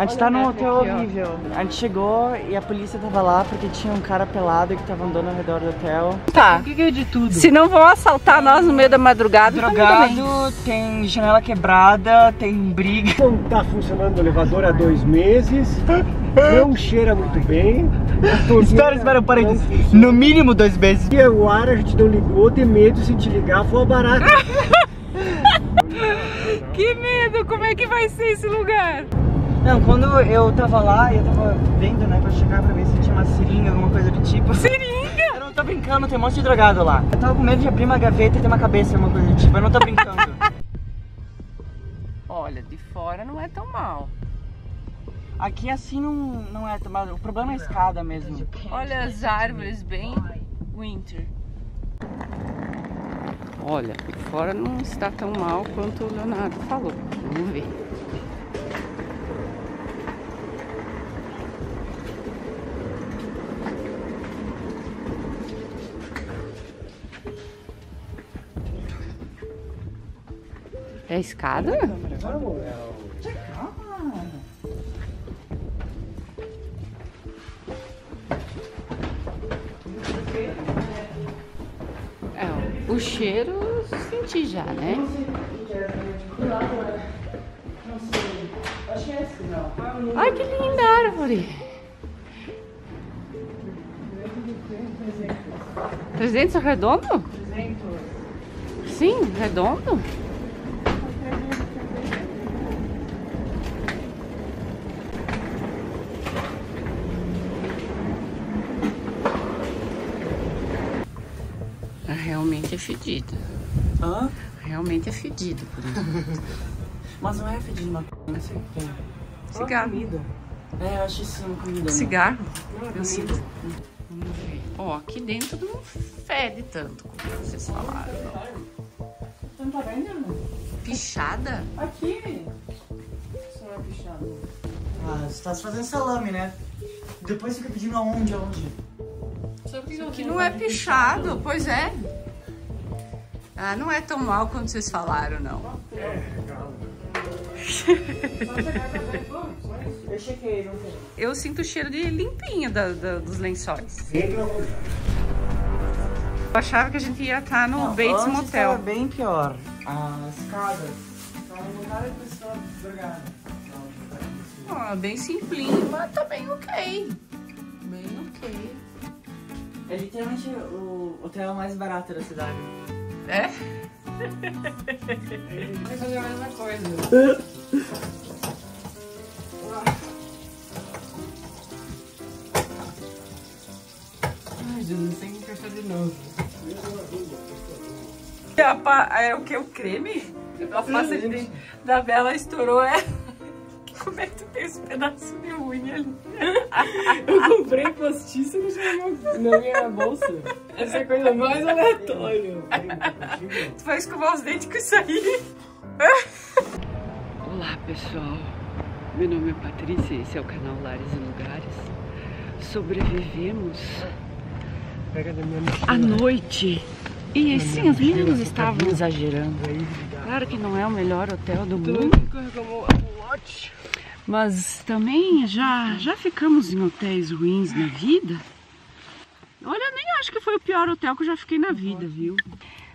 A gente Olha tá num hotel aqui, ó. horrível. A gente chegou e a polícia tava lá porque tinha um cara pelado que tava andando ao redor do hotel. Tá. O que, que é de tudo? Se não vão assaltar nós no meio da madrugada. Drogado, tem janela quebrada, tem briga. Não tá funcionando o elevador há dois meses. Não cheira muito bem. Espera, espera, funciona. No mínimo dois meses. E o ar a gente não ligou, tem medo se te ligar for barato. Que medo, como é que vai ser esse lugar? Não, quando eu tava lá, eu tava vendo, né, pra chegar pra ver se tinha uma seringa, alguma coisa do tipo. Seringa? Eu não tô brincando, tem um monte de drogado lá. Eu tava com medo de abrir uma gaveta e ter uma cabeça, alguma coisa do tipo. Eu não tô brincando. Olha, de fora não é tão mal. Aqui assim não, não é, mas o problema é a escada mesmo. Olha as árvores bem winter. Olha, por fora não está tão mal quanto o Leonardo falou. Vamos ver. É a escada? É, o cheiro senti já, né? Ai, que linda árvore! 300 redondo? Sim, redondo? Ah, Realmente é fedido. Hã? Realmente é fedido por isso. Mas não é fedido uma não sei o que é. Cigarro. comida. É, eu acho isso uma comida. né? Cigarro? Não, é Eu sinto. Vamos ver. Ó, aqui dentro não fede tanto como vocês falaram. não. Você não tá vendo? Pichada? Aqui! Isso não é pichado. Ah, você tá fazendo salame, né? Depois fica pedindo aonde, aonde? Isso aqui não é pichado, pois é. Ah, não é tão mal quanto vocês falaram, não. Eu chequei, não tem. Eu sinto o cheiro de limpinho da- da- dos lençóis. Eu achava que a gente ia estar no Não, Bates antes Motel. tava bem pior. As escadas. Estavam lotadas de pessoa drogada. Ó, bem simplinho, mas tá bem ok. Bem ok. É literalmente o hotel mais barato da cidade. É? Vai fazer a mesma coisa. Ai, Jesus, tem que fechar de novo. A pa- É o que? O creme? A dente da Bela estourou, é? Como é que tu tem esse pedaço de unha ali? Eu comprei postiço e deixei na minha- na bolsa. Essa é a coisa mais aleatória. Tu vai escovar os dentes com isso aí? Olá pessoal, meu nome é Patrícia e esse é o canal Lares e Lugares. Sobrevivemos Pega da minha à noite. E sim, as meninas mochila, estavam exagerando. Aí, Claro que não é o melhor hotel do mundo, mas também já, já ficamos em hotéis ruins na vida. Olha, nem acho que foi o pior hotel que eu já fiquei na vida, viu?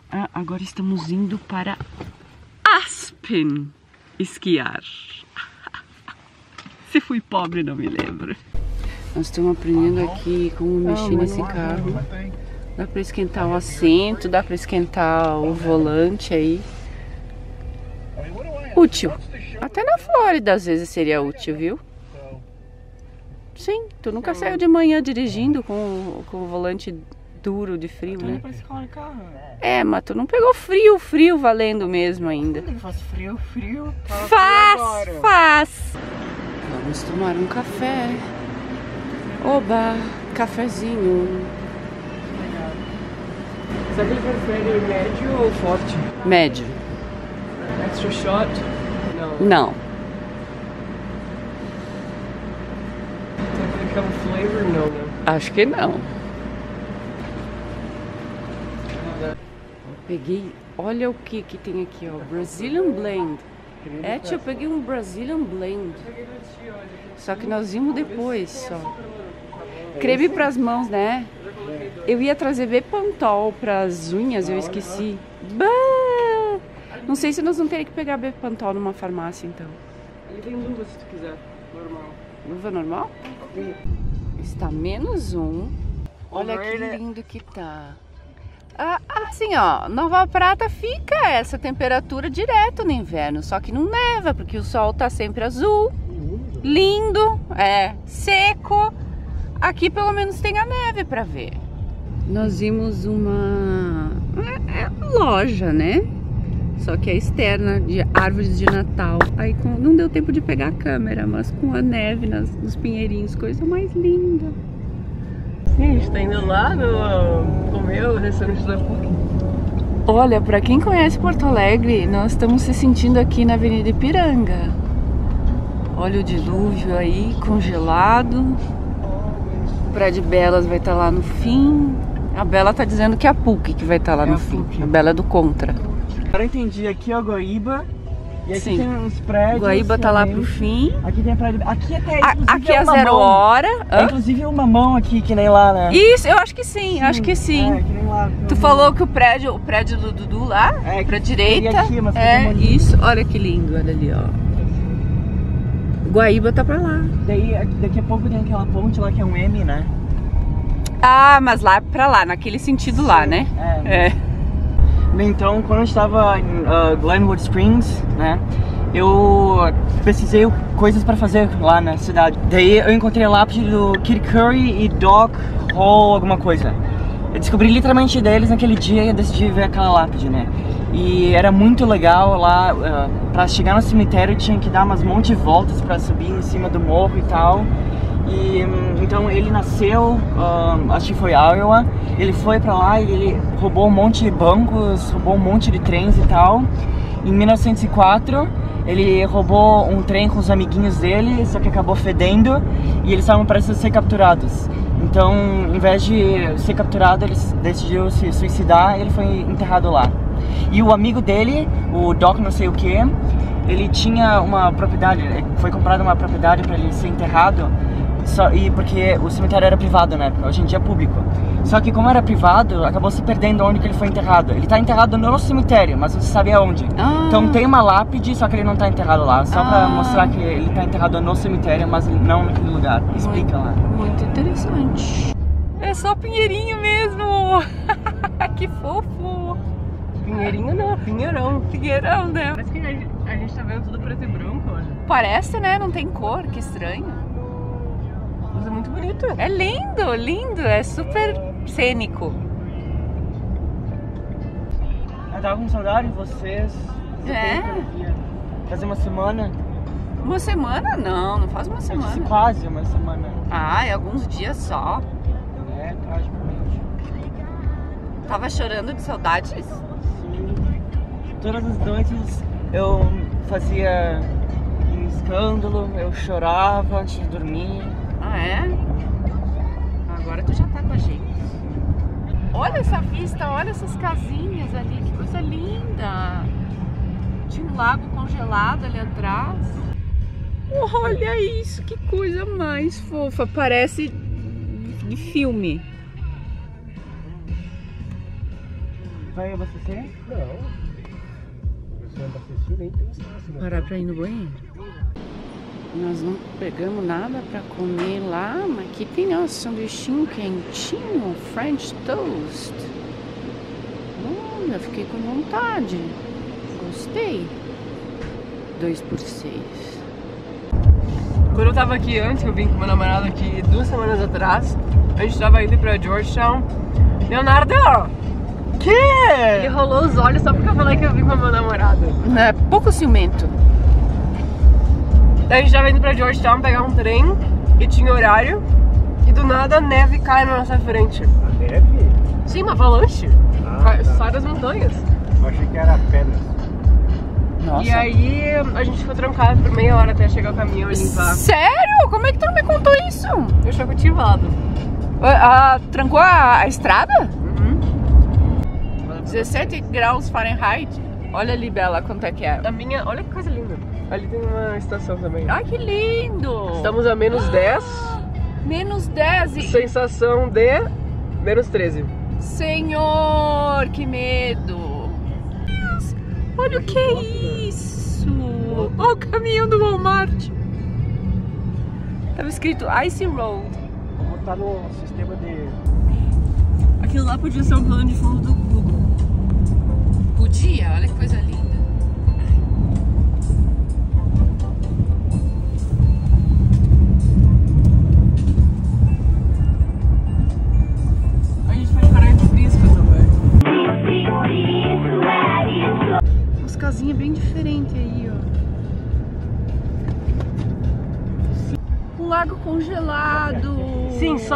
Ah, agora estamos indo para Aspen esquiar. Se fui pobre, não me lembro. Nós estamos aprendendo aqui como mexer nesse carro. Dá para esquentar o assento, dá para esquentar o volante aí. Útil. Até na Flórida às vezes seria útil, viu? Sim, tu nunca saiu de manhã dirigindo com, o- com o volante duro de frio, né? É, mas tu não pegou frio, frio valendo mesmo ainda. Faz frio, frio. Faz, faz. Vamos tomar um café. Oba, cafezinho. Sabe que ele prefere médio ou forte? Médio. Extra shot? Não. Acho que não. Peguei, olha o que que tem aqui, ó. Brazilian Blend. É, eu peguei um Brazilian Blend. Só que nós vimos depois só. Creme pras mãos, né? Eu ia trazer Bepantol pras unhas, eu esqueci. Bah! Não sei se nós vamos ter que pegar Bepantol numa farmácia então. Ele tem luva se tu quiser, normal. Luva normal? Está menos um. Olha que lindo que tá. Ah, assim, ó, Nova Prata fica essa temperatura direto no inverno, só que não neva, porque o sol tá sempre azul, lindo, é, seco. Aqui pelo menos tem a neve pra ver. Nós vimos uma é, é loja, né? Só que é externa de árvores de Natal. Aí com- não deu tempo de pegar a câmera, mas com a neve nas, nos pinheirinhos, coisa mais linda. Sim, a gente tá indo lá no comer o restaurante da PUC. Olha, pra quem conhece Porto Alegre, nós estamos se sentindo aqui na Avenida Ipiranga. Olha o dilúvio aí, congelado. O prédio Belas vai estar lá no fim. A Bela tá dizendo que é a PUC que vai estar lá É no a fim. PUC. A Bela é do contra. Agora eu entendi, aqui é o Guaíba. E aqui Sim. tem uns prédios. Guaíba tá lá pro fim. Aqui tem a de- Aqui até. A- aqui é uma zero mão. hora. É, inclusive uma mão aqui, que nem lá, né? Isso, eu acho que sim, acho que sim. É, que nem lá. Tu falou que o prédio, o prédio do Dudu lá, É, pra que direita. aqui, mas é, isso. Olha que lindo, olha ali, ó. Guaíba tá pra lá. Daí, daqui a pouco tem aquela ponte lá que é um M, né? Ah, mas lá pra lá, naquele sentido lá, né? É. É. Então, quando eu estava em uh, Glenwood Springs, né? Eu pesquisei coisas para fazer lá na cidade. Daí eu encontrei a lápide do Kid Curry e Doc Hall, alguma coisa. Eu descobri literalmente deles naquele dia e eu decidi ver aquela lápide, né? E era muito legal lá, uh, para chegar no cemitério tinha que dar umas monte de voltas para subir em cima do morro e tal. E então ele nasceu, hum, acho que foi Iowa, ele foi pra lá e ele roubou um monte de bancos, roubou um monte de trens e tal. Em 1904 ele roubou um trem com os amiguinhos dele, só que acabou fedendo e eles estavam prestes a ser capturados. Então, em vez de ser capturado, ele decidiu se suicidar ele foi enterrado lá. E o amigo dele, o Doc não sei o que, ele tinha uma propriedade, foi comprada uma propriedade para ele ser enterrado, só, e porque o cemitério era privado na época, hoje em dia é público. Só que como era privado, acabou se perdendo onde que ele foi enterrado. Ele tá enterrado no cemitério, mas você sabe aonde. Ah. Então tem uma lápide, só que ele não tá enterrado lá, só Ah. pra mostrar que ele tá enterrado no cemitério, mas não naquele lugar. Explica lá. Muito interessante. É só pinheirinho mesmo. que fofo. Pinheirinho não, pinheirão. Pinheirão, né? Parece que a gente, a gente tá vendo tudo preto e branco, olha. Parece, né? Não tem cor, que estranho. Mas é muito bonito. É lindo, lindo. É super cênico. Eu tava com saudade de vocês. Você É? Fazer uma semana? Uma semana? Não, não faz uma disse semana. quase uma semana. Ah, é alguns dias só. É, praticamente. Tava chorando de saudades? Sim. Todas as noites eu fazia um escândalo, eu chorava antes de dormir. Ah, é? Agora tu já tá com a gente. Olha essa vista, olha essas casinhas ali, que coisa linda. Tinha um lago congelado ali atrás. Olha isso, que coisa mais fofa. Parece de filme. Vai abastecer? Não. Eu só abasteci nem pensar né? Parar pra ir no banheiro. Nós não pegamos nada pra comer lá, mas aqui tem ó, sanduichinho quentinho, French toast. Olha, fiquei com vontade. Gostei. Dois por seis. Quando eu tava aqui antes, que eu vim com meu namorado aqui duas semanas atrás, a gente tava indo pra Georgetown. Leonardo! Ele Que? rolou os olhos só porque eu falei que eu vim com meu namorado. É pouco ciumento. Daí a gente tava indo pra Georgetown pegar um trem e tinha horário. E do nada a neve cai na nossa frente. A neve? Sim, uma avalanche. Ah, Cai- tá. Sai das montanhas. Eu achei que era pedra. Nossa. E aí a gente ficou trancado por meia hora até chegar o caminhão e limpar. Sério? Como é que tu não me contou isso? Eu achei que eu tinha lado. Ah, trancou a, a estrada? Uhum. 17 graus Fahrenheit. Olha ali, Bela, quanto é que é. A minha, olha que coisa linda. Ali tem uma estação também. Ai, que lindo! Estamos a menos 10. Menos 10 e... Sensação de menos 13. Senhor, que medo! Olha o que é isso! Olha o caminhão do Walmart! Tava escrito Icy Road. Vou botar no sistema de. Aquilo lá podia ser um plano de fundo do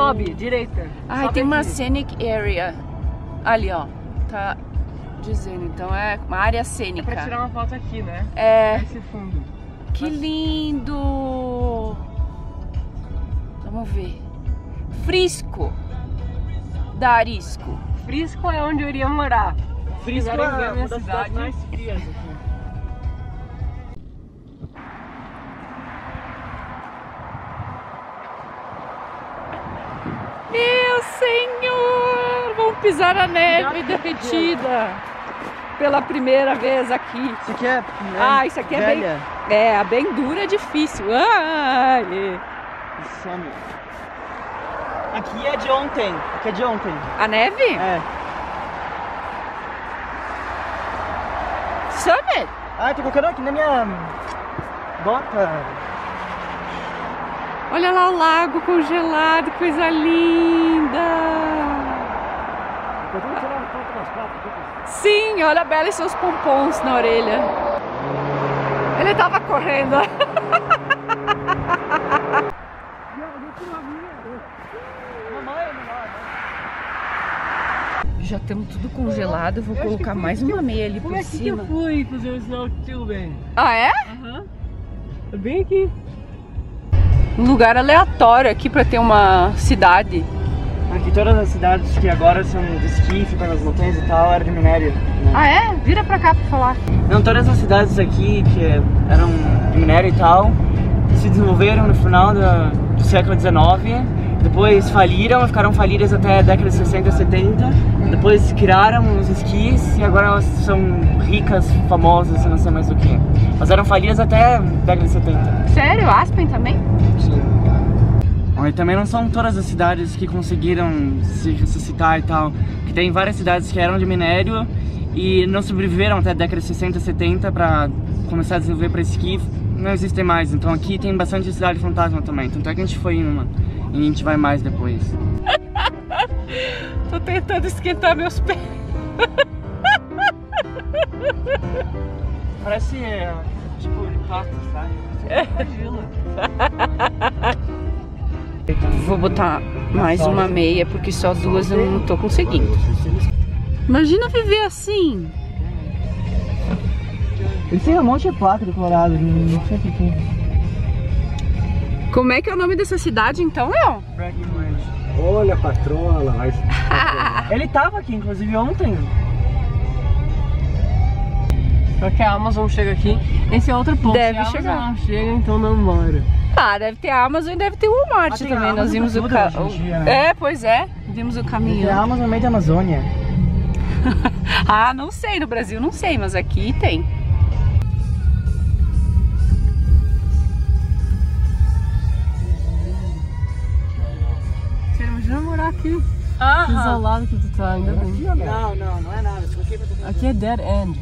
sobe, direita. Ai, Sobe tem uma aqui. scenic area. Ali, ó. Tá dizendo, então é uma área É cênica. pra tirar uma foto aqui, né? É, Esse fundo. que lindo! Vamos ver. Frisco. Darisco. Frisco é onde eu iria morar. Frisco é minha uma das cidade. cidades mais frias aqui. Pisar na neve derretida. Pela primeira vez aqui. Isso aqui é. Ah, isso aqui é bem. velha. É, a bem dura é difícil. Ai, Some. Aqui é de ontem. Aqui é de ontem. a neve? É. Summit? Ah, tô colocando aqui na minha bota. Olha lá o lago congelado, coisa linda. Podemos tirar uma foto das quatro aqui. Sim, olha a Bela e seus pompons na orelha. Ele tava correndo. Já estamos tudo congelado, vou colocar mais uma meia ali Como por é que cima. eu fui fazer o snow tubing? Ah, é? Aham. É bem aqui. Um lugar aleatório aqui pra ter uma cidade. Aqui todas as cidades que agora são de esqui, ficam nas montanhas e tal, era de minério. né? Ah, é? Vira pra cá pra falar. Não, todas as cidades aqui que eram de minério e tal se desenvolveram no final da- do século XIX, depois faliram, ficaram falidas até a década de 60 e 70, depois criaram os esquis e agora elas são ricas, famosas, não sei mais o que. Mas eram falidas até a década de 70. Sério? Aspen também? Sim. E também não são todas as cidades que conseguiram se ressuscitar e tal. Que tem várias cidades que eram de minério e não sobreviveram até a década de 60, 70 para começar a desenvolver para esqui. Não existem mais. Então aqui tem bastante cidade fantasma também. Tanto é que a gente foi em uma. E a gente vai mais depois. Tô tentando esquentar meus pés. Parece é, tipo pato, sabe? Vou botar mais uma meia, porque só duas eu não tô conseguindo. Imagina viver assim. Eles têm um monte de placa do Colorado, não sei o que Como é que é o nome dessa cidade então, Léo? Olha a patroa, mas Ele tava aqui, inclusive, ontem. Só que a Amazon chega aqui. Esse é outro ponto. Deve Se a Amazon chegar. não chega, então não mora. Ah, deve ter a Amazon e deve ter o Walmart Ah, tem também. a Nós vimos o tudo ca... hoje em dia, né? É, pois é. Vimos o É a caminhão. Amazon no meio da Amazônia. Ah, não sei, no Brasil não sei, mas aqui tem. Você imagina morar aqui. Aham. Isolado que tu tá, ainda bem. Não, não, não é nada. Tu Aqui é dead end.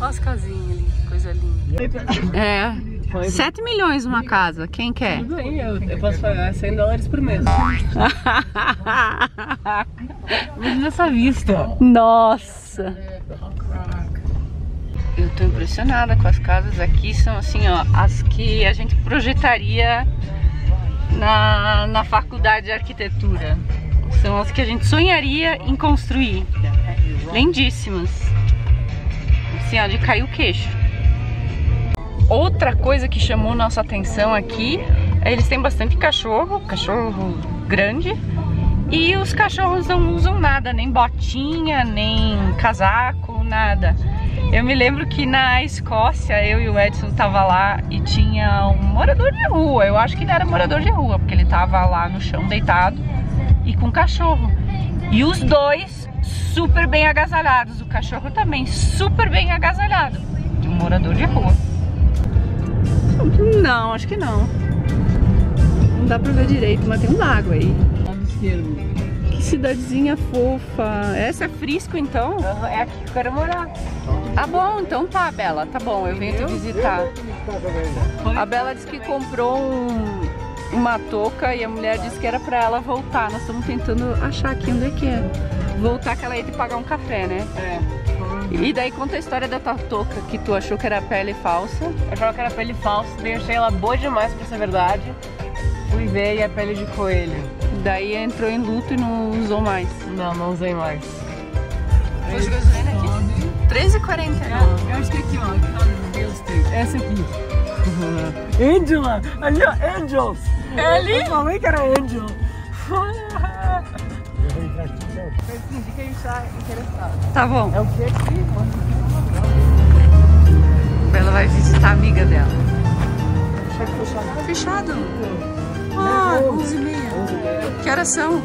Olha as casinhas ali, coisa linda. É. 7 milhões uma casa, quem quer? Tudo bem, eu, eu posso pagar 100 dólares por mês. Imagina essa vista. Nossa! Eu tô impressionada com as casas aqui, são assim, ó, as que a gente projetaria na, na faculdade de arquitetura. São as que a gente sonharia em construir. Lindíssimas. Assim, ó, de cair o queixo. Outra coisa que chamou nossa atenção aqui, eles têm bastante cachorro, cachorro grande, e os cachorros não usam nada, nem botinha, nem casaco, nada. Eu me lembro que na Escócia, eu e o Edson tava lá e tinha um morador de rua. Eu acho que ele era morador de rua, porque ele tava lá no chão deitado e com um cachorro. E os dois super bem agasalhados. O cachorro também super bem agasalhado. De um morador de rua. Não, acho que não. Não dá pra ver direito, mas tem um lago aí. Lado esquerdo. Que cidadezinha fofa. Essa é Frisco, então? É aqui que eu quero morar. Tá bom, então tá, Bela. Tá bom, eu venho te visitar. A Bela disse que comprou um- uma touca e a mulher disse que era pra ela voltar. Nós estamos tentando achar aqui onde é que é. Voltar que ela ia te pagar um café, né? É. E daí conta a história da tua touca, que tu achou que era pele falsa. Eu achava que era pele falsa, daí eu achei ela boa demais pra ser verdade. Fui ver e é pele de coelho. Daí entrou em luto e não usou mais. Não, não usei mais. De gasolina aqui. 13,49. Eu acho que aqui, ó, aqui. Essa aqui. Angela! Ali, ó, Angels! É ali? Eu falei que era Angel. Fingi que a gente tá interessado. Tá bom. É o que aqui? Ela vai visitar a amiga dela. Fechar. Fechado. Ah, 11 e meia. Que horas são?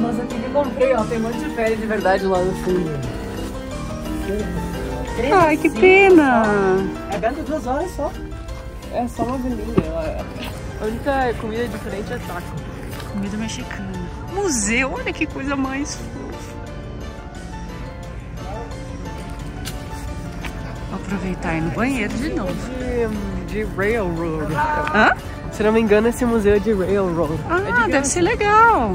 Mas aqui que comprei, ó, tem um monte de pele de verdade lá no fundo. Ai, que pena. É aberto duas horas só. É só uma velhinha. A única comida diferente é taco. Comida mexicana. Museu, olha que coisa mais fofa. Vou aproveitar e ir no banheiro de novo. De, de Railroad. Hã? Se não me engano, esse museu é de Railroad. é Ah, de deve ser legal.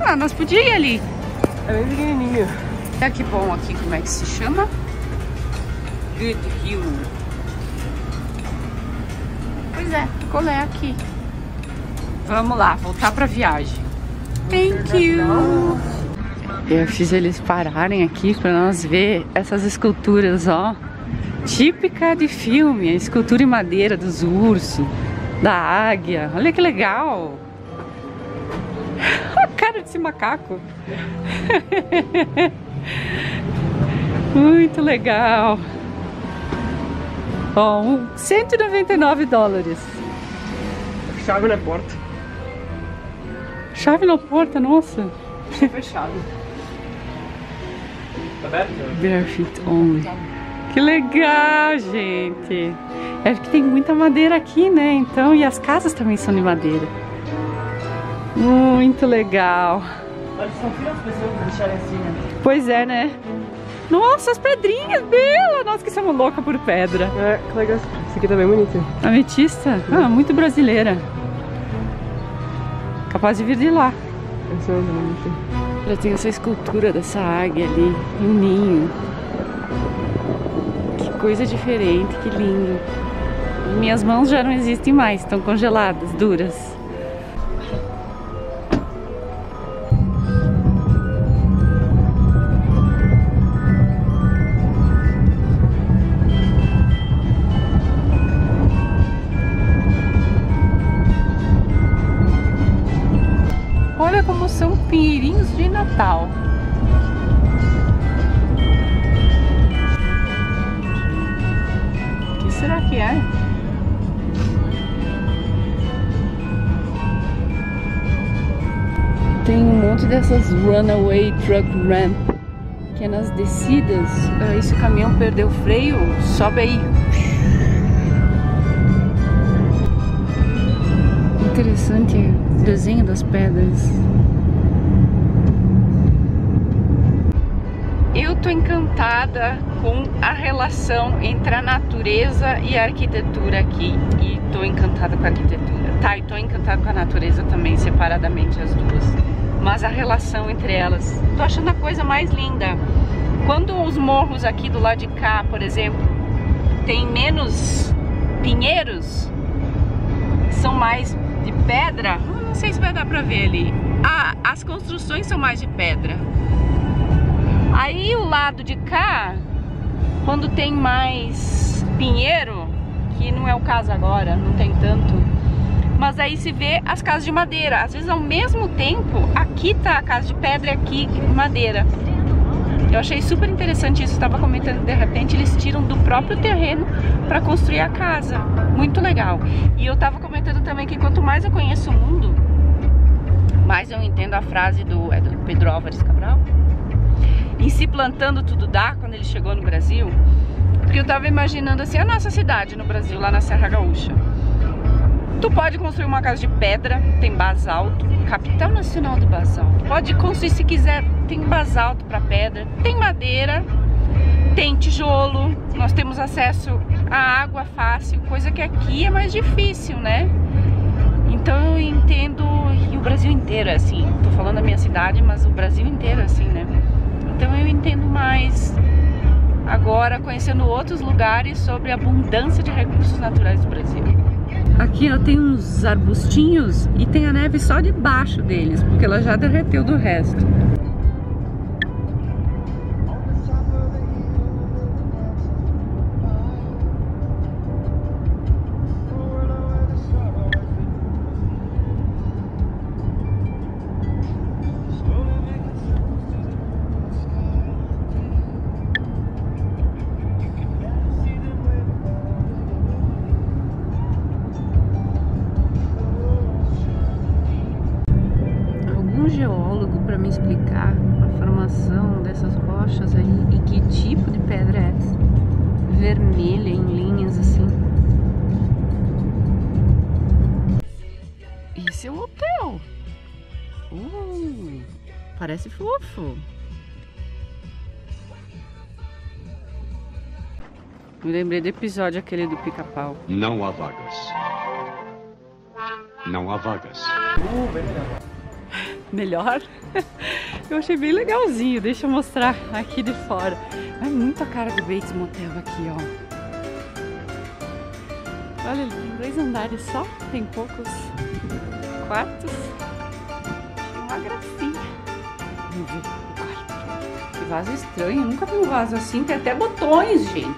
Ah, nós podíamos ir ali. É bem pequenininho. Olha que bom aqui, como é que se chama? Good Hill. Pois é, colé aqui. Vamos lá, voltar pra viagem. Thank you. Eu fiz eles pararem aqui para nós ver essas esculturas, ó. Típica de filme, a escultura em madeira dos ursos, da águia. Olha que legal. A cara desse macaco. Muito legal. Ó, um 199 dólares. Chave na porta. Chave na porta, nossa. Fechado. Tá aberto? Barefoot only. Que legal, gente. É que tem muita madeira aqui, né? Então, e as casas também são de madeira. Muito legal. Olha, são filhas as pessoas que deixaram assim, né? Pois é, né? Nossa, as pedrinhas, Bela! Nós que somos loucas por pedra. É, que legal. Esse aqui também é bonito. Ametista? Ah, muito brasileira. Capaz de vir de lá. Já tem essa escultura dessa águia ali, um ninho. Que coisa diferente, que lindo. Minhas mãos já não existem mais, estão congeladas, duras. É? Tem um monte dessas runaway truck ramp que é nas descidas. ah, Esse caminhão perdeu o freio, sobe aí. Interessante o desenho das pedras. Encantada com a relação entre a natureza e a arquitetura aqui. E tô encantada com a arquitetura. Tá, e tô encantada com a natureza também, separadamente as duas. Mas a relação entre elas. Tô achando a coisa mais linda. Quando os morros aqui do lado de cá, por exemplo, tem menos pinheiros, são mais de pedra. Não sei se vai dar pra ver ali. Ah, as construções são mais de pedra. Aí o lado de cá, quando tem mais pinheiro, que não é o caso agora, não tem tanto, mas aí se vê as casas de madeira. Às vezes ao mesmo tempo, aqui tá a casa de pedra e aqui de madeira. Eu achei super interessante isso, estava comentando, de repente eles tiram do próprio terreno para construir a casa. Muito legal. E eu estava comentando também que quanto mais eu conheço o mundo, mais eu entendo a frase do, é do Pedro Álvares Cabral. Em se plantando tudo dá, quando ele chegou no Brasil, porque eu estava imaginando assim a nossa cidade no Brasil, lá na Serra Gaúcha. Tu pode construir uma casa de pedra, tem basalto, capital nacional do basalto. Pode construir se quiser, tem basalto para pedra, tem madeira, tem tijolo, nós temos acesso à água fácil, coisa que aqui é mais difícil, né? Então eu entendo, e o Brasil inteiro assim, tô falando da minha cidade, mas o Brasil inteiro assim, né? Então eu entendo mais agora, conhecendo outros lugares, sobre a abundância de recursos naturais do Brasil. Aqui ó, tem uns arbustinhos e tem a neve só debaixo deles, porque ela já derreteu do resto. Uh, parece fofo. Me lembrei do episódio aquele do pica-pau. Não há vagas. Não há vagas. Uh, melhor. Eu achei bem legalzinho, deixa eu mostrar aqui de fora. É muito a cara do Bates Motel aqui, ó. Olha, tem dois andares só, tem poucos quartos. Gracinha. Que vaso estranho, nunca vi um vaso assim, tem até botões, gente.